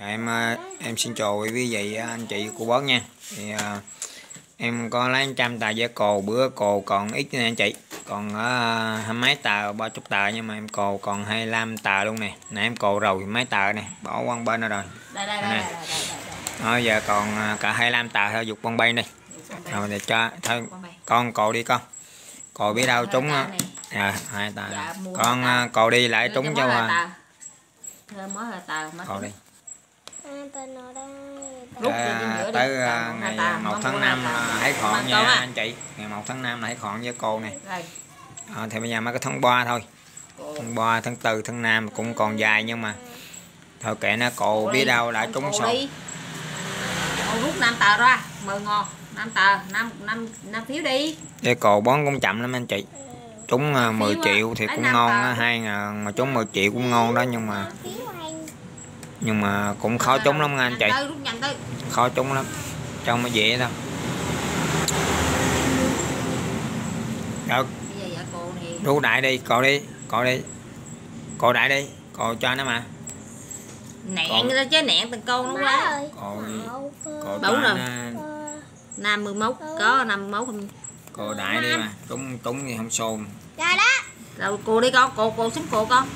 Dạ, em ờ, em xin chào quý vị vậy anh chị cô bác nha. Thì ờ, em có lấy trăm tờ giấy cồ bữa cồ còn ít nè anh chị. Còn ờ, hai mấy tờ ba chục tờ nhưng mà em cồ còn 25 tờ luôn nè. Nãy em cồ rồi mấy tờ nè bỏ qua bên đó rồi. Đây đây đây Nè. Đó, giờ còn ờ, cả 25 tờ thôi dục con bay đi. Rồi để cho thôi con cồ đi con. Cồ biết đâu trúng này. à, hai tờ. Dạ, con ờ, cồ đi lại trúng cho mà cồ đi Rút À, tới à, ngày tờ, 1 mong tháng mua 5 hai tờ. là hãy khọn nha anh chị. Ngày 1 tháng 5 là hãy khọn với cô này. À, thì bây giờ mới có tháng 3 thôi. Tháng 3 tháng 4 tháng 5 cũng còn dài nhưng mà thôi kệ nó cô biết đâu đã trúng số. Cô rút năm tờ ra mời ngon năm tờ năm năm năm phiếu đi. Cái cô bón cũng chậm lắm anh chị. Trúng à, 10 Phiếu á, triệu thì cũng ngon tờ. á hai ngàn mà trúng 10 triệu cũng ngon đó nhưng mà nhưng mà cũng khó trúng lắm anh chị khó trúng lắm trong mới dễ đâu rồi này đu đại đi cò đi cò đi. Cò đại đi cò cho nó mà. Nẹn Con- ra chứ nẹn từng câu nó quá phương. cho Đúng rồi. Ờ, năm mươi mốt có năm mốt không? Cò đại đi mà trúng trúng thì không xôn. Ra đó rồi cô đi con cô cô xuống cô con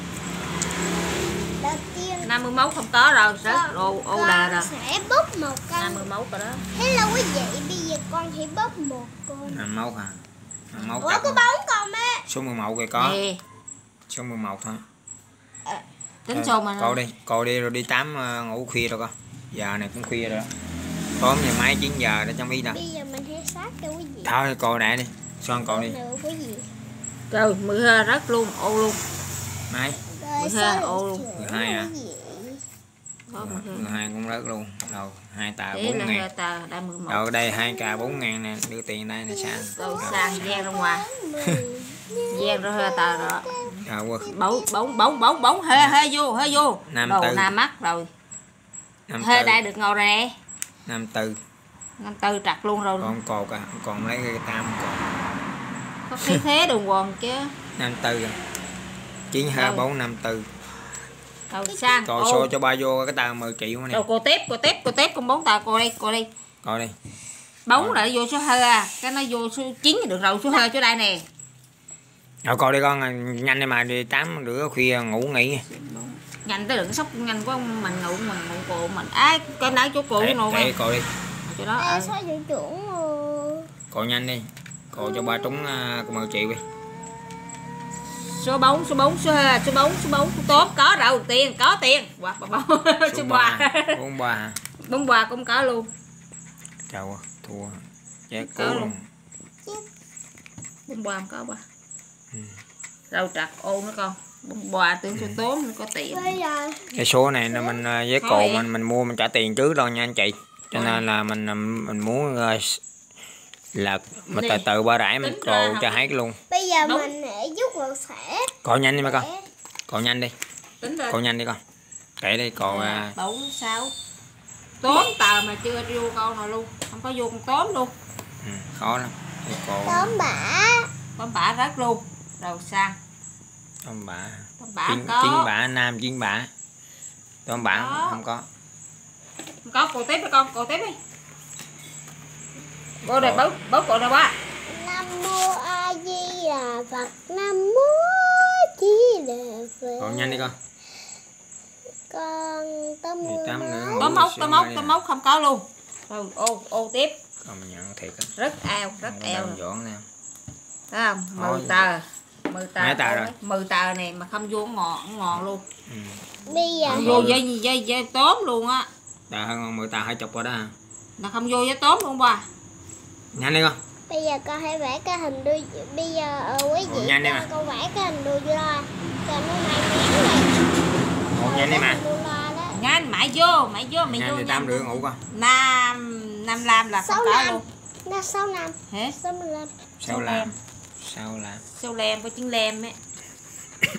50 mẫu không có rồi rất ô, ô đà rồi. sẽ bóp một con. 50 rồi đó. Hello quý vị bây giờ con chỉ bóp một con. 5 hả? À. 5 mẫu ủa có bốn con á. Số 11 kìa có. Nè. số 11 thôi. À, tính số mà. Cô đi cô đi rồi đi tắm ờ, ngủ khuya rồi con giờ này cũng khuya rồi đó. Tối ngày mai 9 giờ đã trong y nè. Bây giờ mình hay sát cho quý vị. Thôi cô nè đi. Son cô đi? Trời mười rất luôn ô luôn. Mai. Mưa hai ô luôn. mười hai à vị. có mười hai 12 cũng rớt luôn. Rồi hai tờ thế 4 là ngàn. hai tờ đã mười một. Rồi đây hai k 4 ngàn nè đưa tiền đây nè sang. Rồi sang gian ra ngoài. Gian ra hai tờ rồi rồi bóng bóng bóng bóng bóng hê hê vô hê vô. Năm đầu tư. nam mắt rồi. Năm hê đây được ngồi rồi nè. Năm tư. Năm tư trật luôn rồi. Con cột à còn lấy cái tam còn có khí thế đường quần chứ. Năm tư. Chín hai bốn năm tư rồi sang. Coi ô số cho ba vô cái tờ 10 triệu này rồi cô tiếp cô tiếp cô tiếp con bốn tờ cô đi cô đi coi đi. Bóng lại vô số hai à. Cái nó vô số chín được rồi số hai chỗ đây nè. Rồi coi đi con nhanh đi mà đi tám rưỡi khuya ngủ nghỉ. Nhanh tới đừng sốc nhanh quá mình ngủ mình ngủ cổ mình. Ai cái nãy chỗ để nè coi đi. Chỗ đó ờ. coi nhanh đi. Coi cho ba trúng uh, 10 triệu đi số bóng số bóng số hai số bóng số bóng tốt. Có rồi tiền có tiền. Quạt bà bóng số ba bốn ba bóng quà cũng có luôn. Trời ơi thua chết Có cố luôn. luôn. Bóng quà không có ba Ừ. rau trặc ô nữa con. Bóng quà tưởng số tốn nó có tiền. Bây giờ cái số này là mình ờ, với vậy? mình mình mua mình trả tiền trước rồi nha anh chị. Cho nên là mình ờ, mình muốn ờ, là Đi. từ từ ba rải mình cồ cho hết luôn. Bây giờ Đúng. mình sẽ giúp một thẻ cồ nhanh đi mấy con. Cồ nhanh đi. Cồ nhanh đi con. Kệ đi cồ à, bốn sáu. Tóm tờ mà chưa vô câu nào luôn. Không có vô con tóm luôn. Ừ, khó lắm. Cồ tóm bả. Tóm bả rất luôn. Rồi sang. Tôm bả. Tóm bả chiến có. chiến bả nam chiến bả. Tôm bả không có. Không có. Cô tiếp đi con cô tiếp đi cô này bấu bấu cô nào ba nam mô a di đà phật. Nam mô chi đà phật. Cồ nhanh đi con. Con mười tóm mốc tóm mốc đi. mốc không có luôn. Rồi ô ô tiếp. Còn mình nhận thiệt rất eo rất không eo. giản nè thấy không? Mười tờ mười tờ Mấy tờ rồi? mười tờ này mà không vô ngọn ngọn luôn. Ừ. bây giờ không vô dây dây dây tóm luôn á. Tờ hơn mười tờ hai chục rồi đó. Hả là không vô dây tóm luôn ba nhanh đi con. Bây giờ con hãy vẽ cái hình đuôi bây giờ ờ, quý Ủa, vị nhanh mà. con vẽ cái hình đuôi lo cho nó may mắn này ngủ nhanh đi mà. Đuôi lo đó. Nhanh mãi vô mãi vô mày vô nhanh đi tám rưỡi ngủ con. Nam nam lam là Sáu năm. luôn. Nó sáu năm hết sáu mươi lăm sao làm sao làm sâu lem có trứng lem ấy.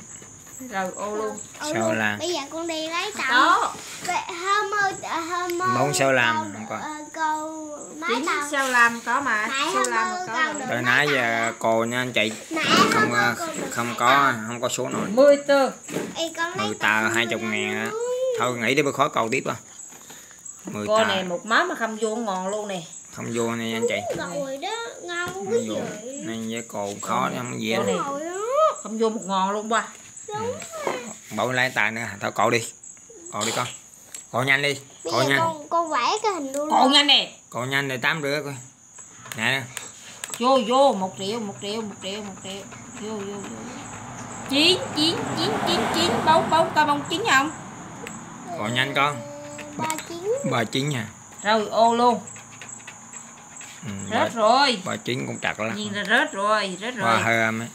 Rồi ô luôn. Ờ, Sao làm? bây giờ con đi lấy tàu. Hôm mơ hôm mơ. Bốn sao làm, không có. Tàu. sao làm có mà sao làm có rồi từ nãy giờ cồ nha anh chị không ờ, không có không có số nổi. Mười lấy mười tờ hai chục ngàn thôi nghĩ đi bữa khó cầu tiếp à mười Cô tờ. này một má mà không vô ngon luôn nè. Không vô này anh chị. Rồi đó ngon không cái vô. gì này với cồ khó lắm không dễ Cô này rồi đó. không vô một ngon luôn ba bảo lấy tài nữa thôi cậu đi. Cậu đi con. Cậu nhanh đi. Cậu nhanh. con con vẽ cái hình luôn Cô nhanh nè cậu nhanh để tám rưỡi coi. Nè. Vô vô một triệu một triệu một triệu một triệu. Vô vô vô. Chín chín chín chín chín Bóng bóng coi bóng chín không? Cậu nhanh con ba chín. Ba chín nha. Rồi ô luôn. Ừ, Rớt rồi. ba chín cũng chặt lắm. Nhìn là rớt rồi Rớt ba rồi. hơi âm ấy.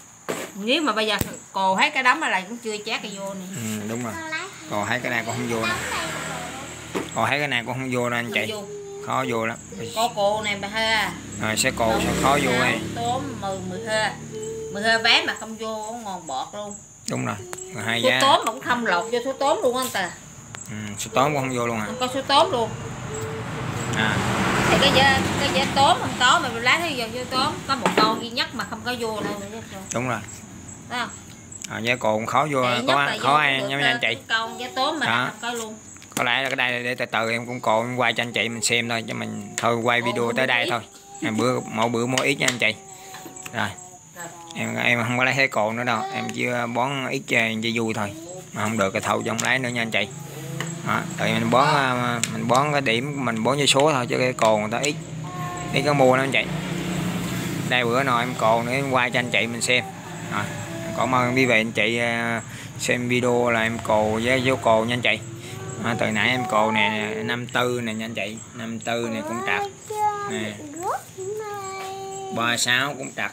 Nếu mà bây giờ cồ hết cái đấm này cũng chưa chát cái vô nè. Ừ, đúng rồi. Cậu thấy cái này con không vô nè. Này. Cậu thấy cái này con không vô nè anh chị. Vô. Khó vô lắm. Có cô này bà ha. Rồi sẽ cồ sẽ khó vô này Tốn mười mười hơi Mười hơi vé mà không vô ngon bọt luôn. Đúng rồi rồi hai Số giá. tốn mà cũng không lọt vô số tốn luôn anh ta. Ừ, số tóm cũng không vô luôn à, Không có số tốn luôn. À. Thì cái dê cái dê tốn không có mà lấy thấy giờ vô tốn có một con duy nhất mà không có vô đâu đúng rồi. Không? À, giá cồ cũng khó vô có khó được, nha mấy anh chị. con dê tốn mà không có luôn có lẽ là cái đây để từ từ em cũng còn quay cho anh chị mình xem thôi chứ mình thôi quay video tới đây thôi. Em bữa mỗi bữa mua ít nha anh chị. Rồi. Em em không có lấy thấy cồn nữa đâu. Em chỉ bón ít cho cho vui thôi. Mà không được cái thâu trong lấy nữa nha anh chị. Đó, tại mình bón à, mình bón cái điểm mình bón với số thôi chứ cái cồn người ta ít ít có mua lắm anh chị. Đây bữa nào em cồn nữa em quay cho anh chị mình xem. Rồi. Cảm ơn quý vị anh chị à, xem video là em cồ với dấu cồ nha anh chị à, từ nãy em cồ nè năm tư nè nha anh chị năm tư này cũng trật nè. Ba sáu cũng trật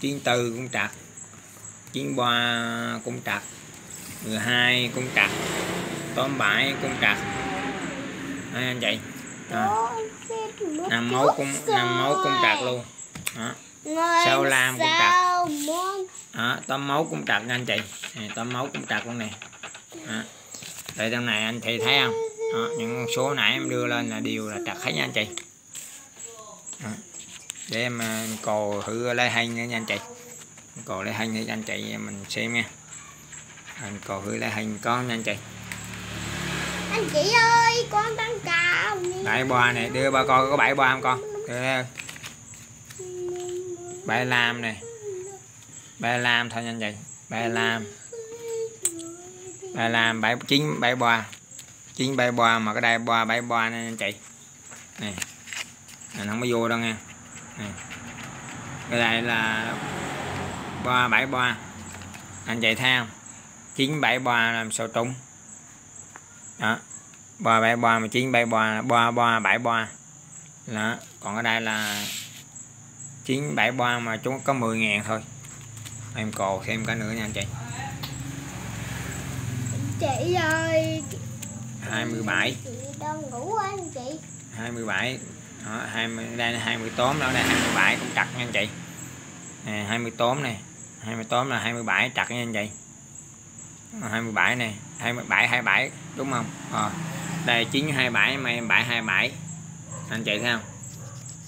chín tư cũng trật chín ba cũng trật mười hai cũng trật tóm bảy cũng trật Đấy, anh chị năm mấu cũng năm mấu cũng trật luôn. Đó. Sao lam cũng trật. sao đó, tóm máu cũng trật nha anh chị nè, tóm máu cũng trật luôn nè. Đó đây trong này anh chị thấy không? Đó, những con số nãy em đưa lên là đều là trật hết nha anh chị. Đó. để em ờ, cồ thử lấy hành nữa nha anh chị. Cồ lấy hành để cho anh chị mình xem nha. Anh cồ thử lấy hành con nha anh chị. Anh chị ơi con tăng cao bảy boa này đưa ba con có bảy boa không con? Đưa bảy lam này bảy lam thôi nha anh chị bảy lam là làm bảy chín bảy boa chín bảy boa mà cái đây boa bảy boa nè anh chị. Này. Mình không có vô đâu nha này. cái đây là boa bảy boa anh chạy theo chín bảy boa làm sao trúng? Đó. Boa bảy boa mà chín bảy boa boa boa bảy boa đó. Còn ở đây là chín bảy boa mà chúng có 10 ngàn thôi. Em cồ thêm cả nữa nha anh chị chị ơi. 27 chị đang ngủ anh chị. 27 đó, 20 đây là 20 tóm đó đây 27 cũng chặt nha anh chị. Nè 20 tóm này 20 tóm là 27 chặt nha anh chị. Ờ, 27 này 27 27 đúng không? Ờ. đây 927 mà em 727 anh chị thấy không?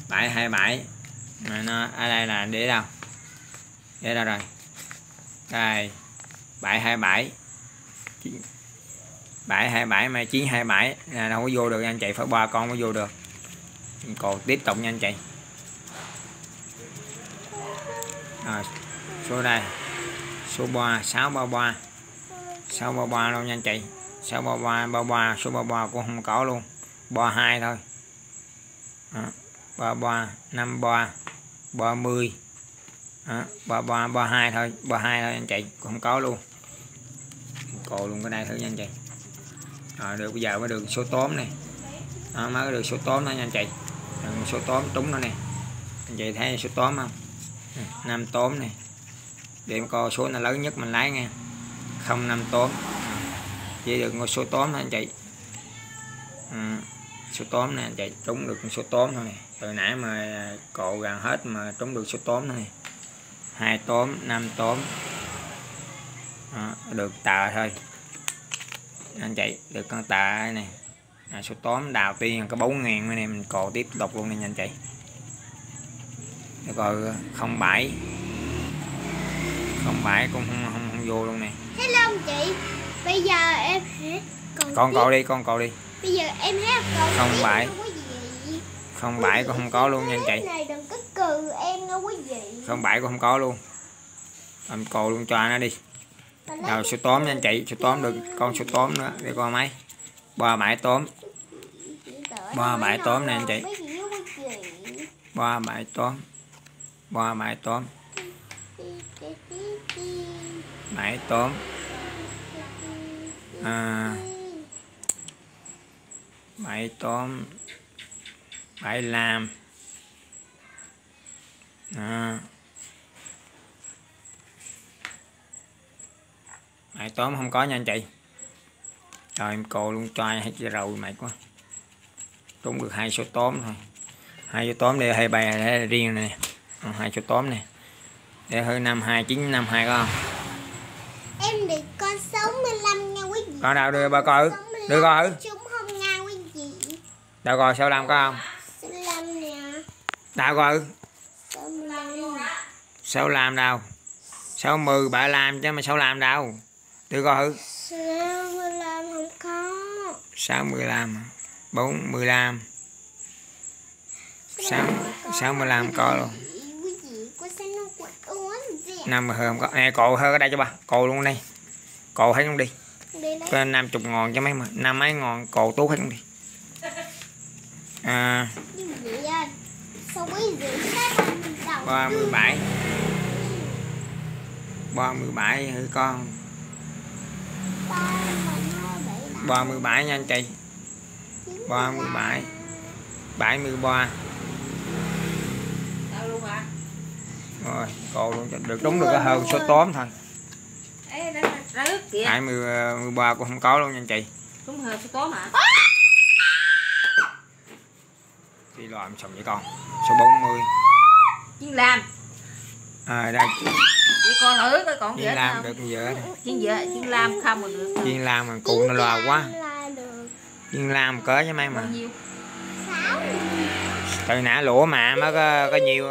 727 mà nó ở đây là để đâu? Để đâu rồi? Đây 727 Chín- 727 mà 927 là đâu có vô được, anh chị phải ba con mới vô được. Còn tiếp tục nha anh chị. Rồi, số đây. Số 3 633 633 luôn nha anh chị. 633 33 số 33 cũng không có luôn. 32 thôi. Đó. 33 53 30 ba 33 32 thôi. 32 thôi anh chị, cũng không có luôn cồ luôn cái đây thử nha anh chị rồi được bây giờ mới được số tóm này. Nó mới được số tóm đó nha anh chị. Được số tóm trúng nó nè. Anh chị thấy số tóm không? Ừ, năm tóm này. Để em coi số nào lớn nhất mình lấy nha. Không năm tóm. Ừ, chỉ được một số tóm thôi anh chị. Ừ, số tóm nè anh chị trúng được một số tóm thôi nè. Từ nãy mà cộ gần hết mà trúng được số tóm thôi nè. Hai tóm năm tóm đó, được tờ thôi. Anh chị được con tờ này à, số tóm đào tiên có 4 ngàn này mình cò tiếp tục luôn này nha anh chị rồi không bảy không bảy cũng không, không, không vô luôn nè. Hello anh chị bây giờ em sẽ còn con cò đi con cò đi. Bây giờ em thấy con Không vị không bãi. cũng không có luôn nha anh chị đừng có cừ em nha quý vị không bãi cũng không có luôn. Em cồ luôn cho nó đi Rồi số tóm nha anh chị số tóm được con số tóm nữa để coi mấy ba bãi tóm ba bãi tóm nè anh chị. ba bãi tóm ba bãi tóm bãi tóm à, bãi tóm bãi làm. À. bãi tóm không có nha anh chị. Rồi em cồ luôn cho ai hết rồi mày quá. Trúng được hai số tóm thôi. Hai số tóm đây hai bài để riêng này. Hai số tóm này. Để hơi năm hai chín năm hai có không? Em được con 65 nha quý vị. Có đâu đưa ba coi. Đưa coi chúng không nha quý vị. Đâu coi sao làm có không? 65 nè. Đâu coi 65 sao làm đâu. Sáu mươi bà làm chứ mà sao làm đâu đưa coi 65 không có. Sáu mươi làm bốn mươi làm sáu sáu mươi làm có. luôn. Năm hơi không có nè cồ hơi ở đây cho ba cồ luôn đây cồ hết luôn đi? Có năm chục ngòn cho mấy mà. Năm mấy ngòn cồ tú hết luôn đi? À. Ba mươi bảy. Ba mươi bảy hư con 37 nha anh chị 37 73 rồi cô luôn được đúng được hơn số tóm thôi. 20 13 cũng không có luôn nha anh chị đúng hơn số tóm hả? Đi làm xong vậy con? Số 40 chuyên làm à đây. Chị con thử coi còn dễ làm không? được giờ chuyên dễ chuyên làm không mà được chuyên làm mà cụ nó loa quá. Được. Chuyên làm cỡ với mấy mà. Bao nhiêu? Sáu từ nãy lũa mà mới có, có nhiều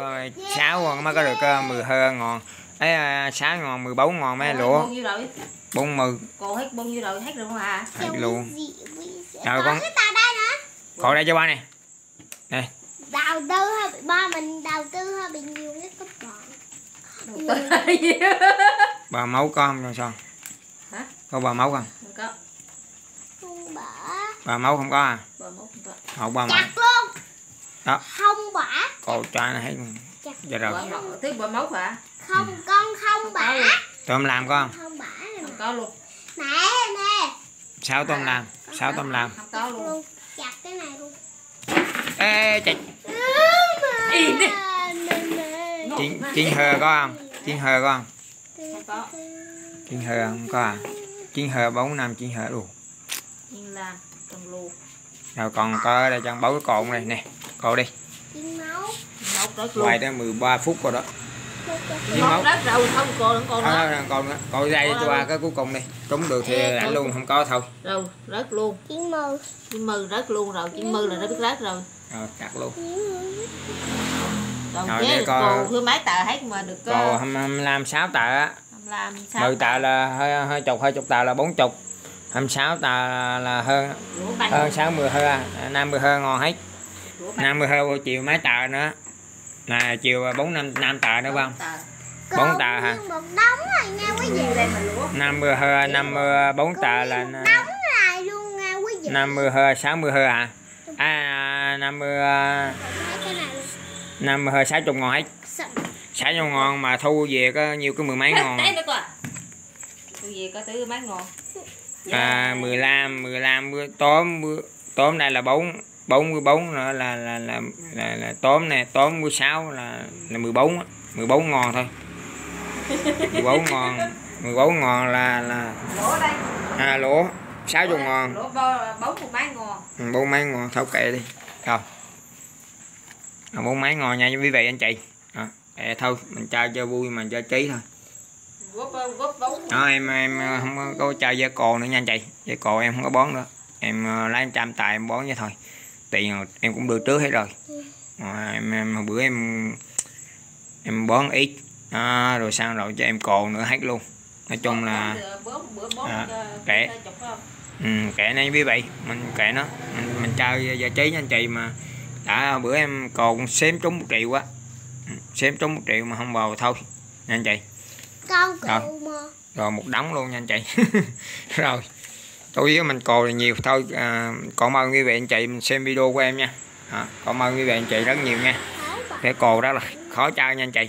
sáu con mới có được ờ, mười hơi ngon ấy ờ, sáu ngon mười bốn ngon mấy lũa bao nhiêu rồi? Bốn mươi. Cô hết bao nhiêu rồi? Hết rồi không à? Hết luôn. Rồi con- cái tàu đây nữa. Còn đây cho ba nè. Đây. Đầu tư hơi bị ba mình đầu tư hơi bị nhiều cái ba máu có không cho sao? Hả? Có ba máu không không có. Không bả ba máu không có à? Bờ mốt không có. Hậu ba máu chặt luôn. Đó. không bả cô cho nó hết chặt giờ rồi. thứ bờ mốt hả? Không con không bả luôn. Tôm làm có không bả không có luôn. Nè nè sáu tôm làm? Sáu tôm làm? Không có luôn. Chặt cái này luôn. Ê chạy. Im đi. Chiên chiên hờ có không? Chiên hờ có không? Chiên hờ không có à? Chiên hờ bốn năm chiên hờ làm trồng luôn rồi còn có ở đây chân bấu cái cồn này nè cột đi. Quay tới 13 phút rồi đó. Chiên mốt máu rớt rồi không còn còn nữa à, còn nữa. Cột đây cho ba cái cuối cùng đi. Trúng được thì cột- luôn không có thôi. Rồi rớt luôn chiên mừ. Chim mư rớt luôn rồi. Chim mư là nó biết rớt rồi. Rồi chặt luôn còn rồi để coi hứa mấy tờ hết mà được có cô 25 6 tờ á. 25 10 tờ là hơi hơi chục hơi chục tờ là 40 26 tờ là hơn hơn 60 hơn 50 hơn ngon hết. 50 hơn chiều mấy tờ nữa. Là chiều 4 5 5 tờ nữa không? Bốn tờ hả? Một đống rồi nha quý vị. 50 hơ 50 tờ là đóng lại luôn nha quý vị. 50 hơ 60 hơ? À? à 50 năm hơi sáu chục ngon hết Sợ. sáu chục ngon mà thu về có nhiều cái mười mấy coi tôi về có thứ mấy ngon à mười lăm mười lăm tóm tóm này là bốn bốn mươi bốn nữa là là là là, là tóm này tóm mười sáu là là mười bốn mười bốn ngon thôi. Mười bốn ngon mười bốn ngon là là lúa đây. À lúa sáu chục bo- bốn mấy ngon Ừ, bốn mấy ngon thấu kệ đi. À, bốn mấy ngon nha quý vị anh chị. À, à, thôi mình chơi cho vui mình chơi trí thôi. Bốn đó, em em không có, chơi dây cồ nữa nha anh chị. Dây cồ em không có bón nữa. Em ờ, lấy em trăm tài em bón vậy thôi. Tiền em cũng đưa trước hết rồi. À, em, em hồi bữa em em bón ít. Đó, rồi sang rồi cho em cồ nữa hết luôn. Nói chung là À, ờ, chục không? Ừ, kệ này quý vị mình kệ nó. Mình mình chơi giải trí nha anh chị mà đã bữa em còn xém trúng một triệu á. Ừ, xém trúng một triệu mà không vào thôi. Nha anh chị. Rồi. rồi một đống luôn nha anh chị. Rồi. Tôi với mình cồ là nhiều. Thôi à, cảm ơn quý vị anh chị mình xem video của em nha. À, cảm ơn quý vị anh chị rất nhiều nha. Cái cồ đó là khó chơi nha anh chị.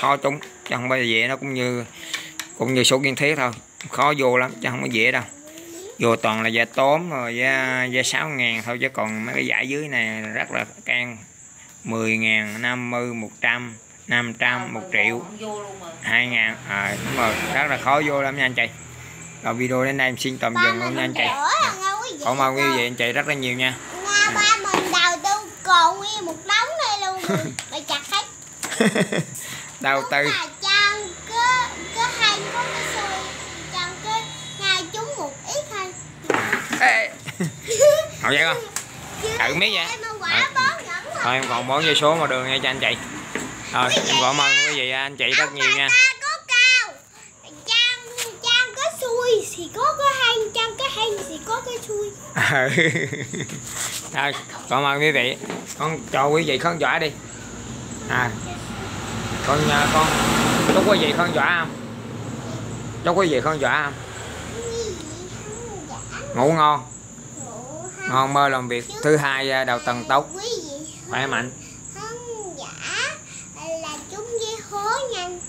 Khó trúng chứ không phải là dễ nó cũng như cũng như số kiên thiết thôi. Khó vô lắm chứ không có dễ đâu vô toàn là da tóm rồi da da sáu ngàn thôi chứ còn mấy cái giải dưới này rất là can. 10 ngàn 50 100 500 1 triệu Không vô luôn mà. 2 ngàn à, đúng rồi rất là khó vô lắm nha anh chị. Rồi video đến đây em xin tạm dừng luôn nha anh chị. Cảm ơn quý vị anh chị rất là nhiều nha. Nga ba mình đầu tư còn nguyên một đống này luôn mày chặt hết. Đầu tư Không vậy. Chứ Tự biết vậy. thôi em còn bốn dây số mà đường nha cho anh chị. Rồi em cảm ơn quý vị anh chị rất nhiều nha. xui thì có cái hay chàng cái hay thì có cái xui. Rồi cảm ơn quý vị. Con cho quý vị khán giả đi. À. Con nhà con chúc quý vị khán giả không chúc quý vị khán giả không ngủ ngon ngon mơ làm việc. Thứ hai à, đầu tuần tốt quý vị khỏe mạnh. Khán giả là chúng với hố nhanh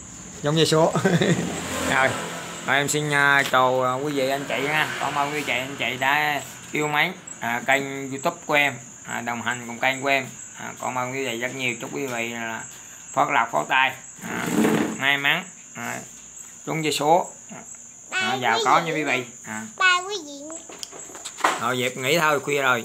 giống như số. Rồi rồi em xin uh, chào à, quý vị anh chị nha cảm ơn quý vị anh chị đã yêu mến à, kênh youtube của em à, đồng hành cùng kênh của em. À, cảm ơn quý vị rất nhiều. Chúc quý vị là phát lộc phát tài. À, may mắn. À, trúng với số. À, giàu có nha quý vị. à, ba quý vị rồi dẹp nghỉ thôi khuya rồi.